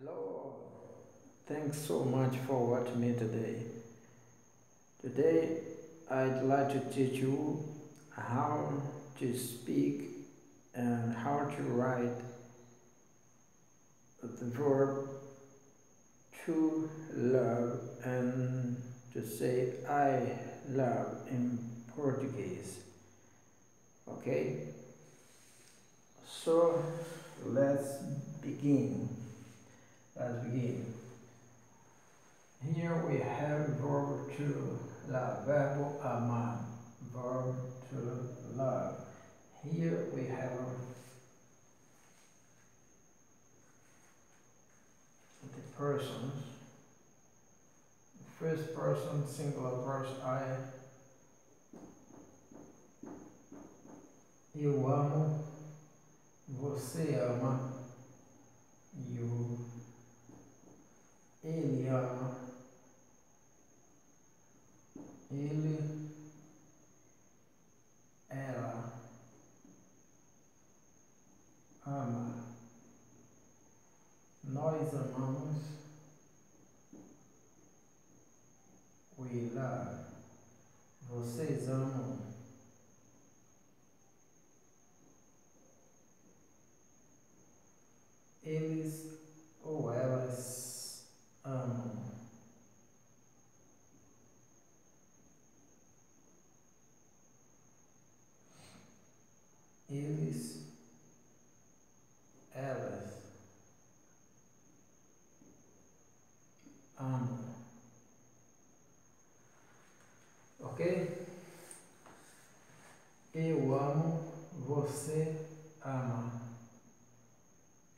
Hello, thanks so much for watching me today. Today I'd like to teach you how to speak and how to write the verb to love and to say I love in Portuguese. Okay? So let's begin. Let's begin. Here we have verb to love, amar, verb to love. Here we have the persons. First person, singular verse I. Eu amo, você ama, ele ama, ele, ela ama, nós amamos, we love, vocês amam. Eles ou elas um, eles, elas amam. Ok? Eu amo, você ama.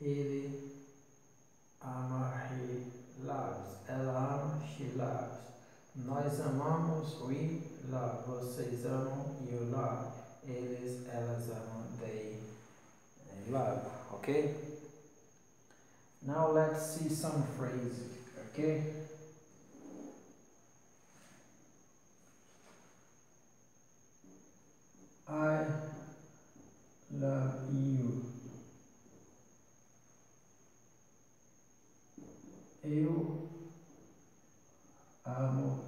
Ele ama, he loves. Ela ama, she loves. Nós amamos, we love. Vocês amam, you love. Eles, elas amam, they, they love. Okay? Now let's see some phrases. Okay? I love you. Eu amo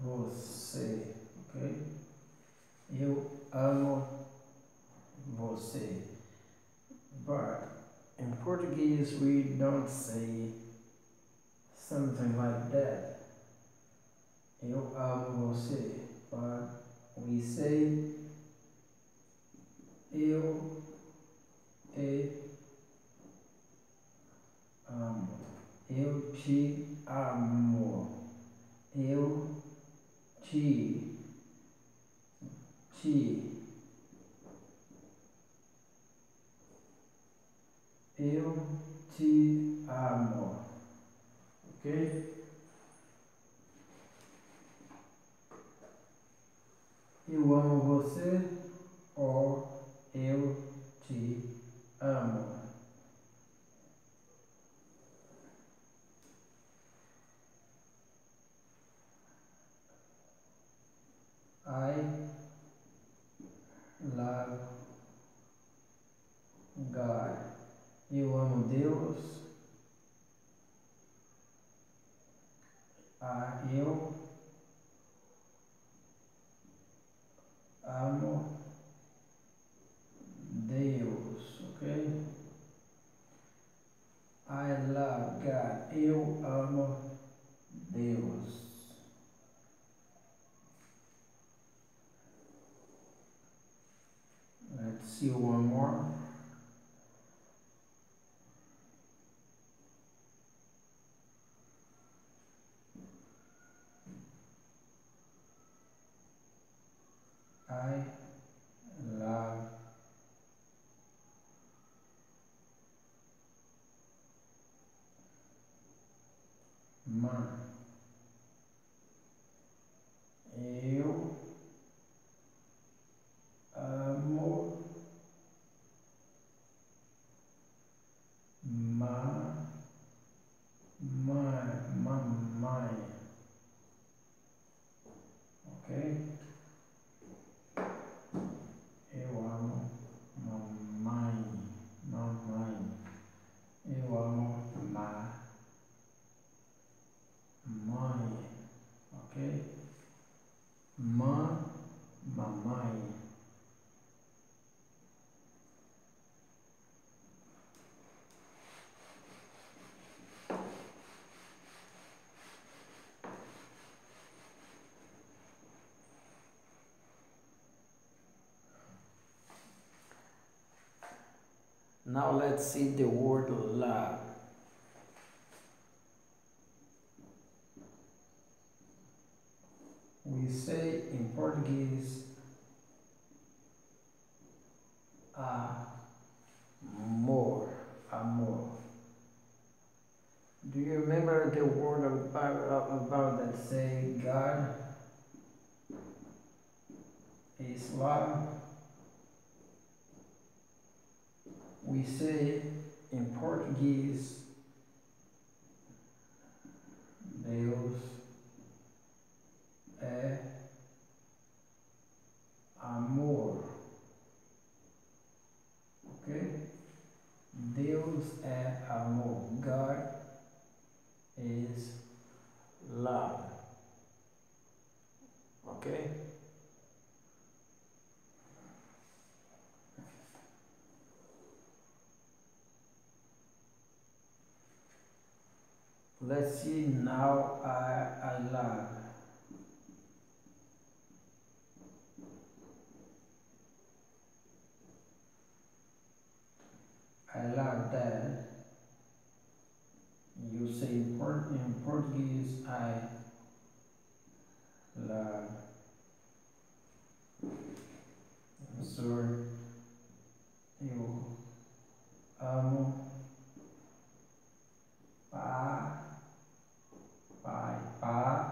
você, ok? Eu amo você. But in Portuguese we don't say something like that. Eu amo você. But we say eu te amo. Eu te amo. Eu te. Te. Eu te amo. Ok? Eu amo você ou eu te amo. I love God. Eu amo Deus. Ah, eu amo Deus, ok? I love God. Eu amo Deus. Let's see one more. Mãe. Eu amo ma mãe, mamãe. Ok? Eu amo mamãe, mamãe. Eu Now let's see the word love. We say in Portuguese amor, amor. Do you remember the word about, about that say God is love? We say in Portuguese, Deus é amor. Ok? Deus é amor. God is love. Okay? Let's see now I, I love. I love that. You say in, Port in Portuguese, I love. Sorry. Eu amo. Um, a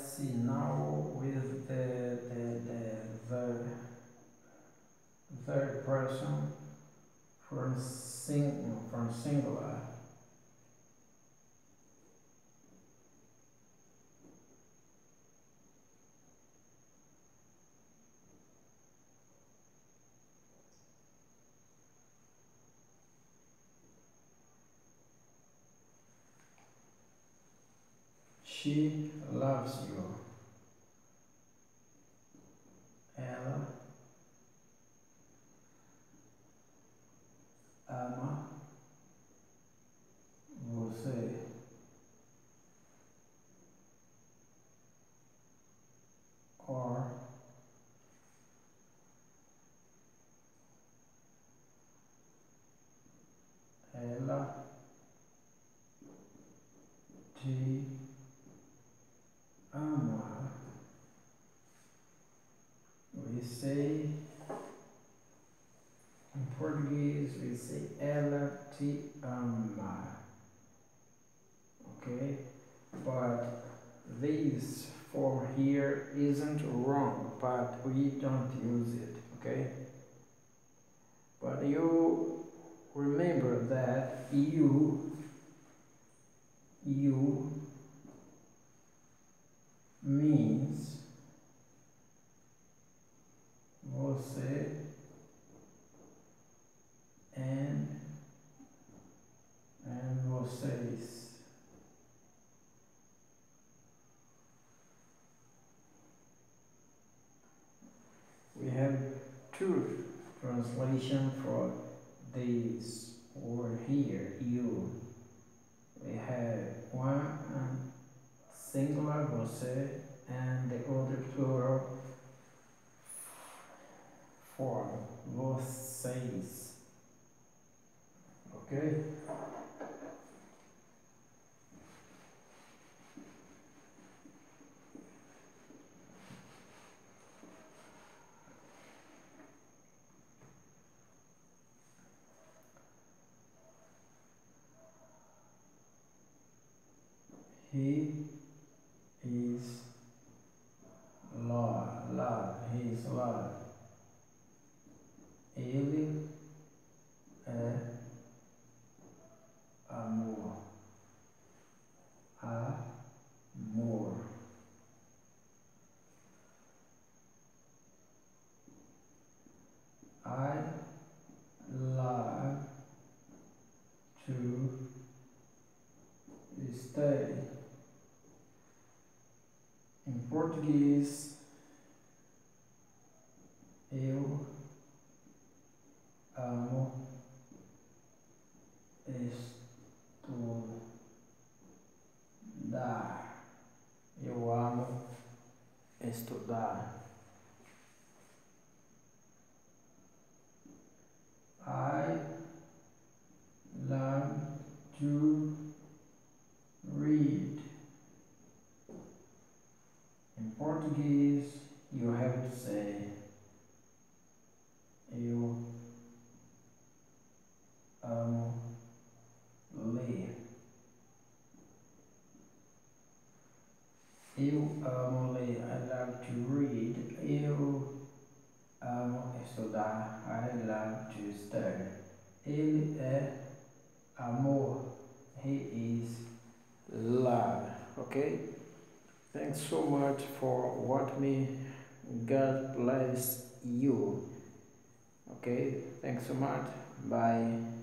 let's see now with the, the, the third, third person from, sing, from singular. She loves you. Ela ama você. Or ela te ama. We say in Portuguese we say ela te ama. Okay? But this form isn't wrong, but we don't use it, okay? But you remember that you you means você and and vocês. We have two translation for this word here, you. We have one and the plural form vocês. Okay? He português, eu amo estudar. Eu amo estudar. I love to study. Ele é amor. He is love. Okay? Thanks so much for watching me. God bless you. Okay? Thanks so much. Bye.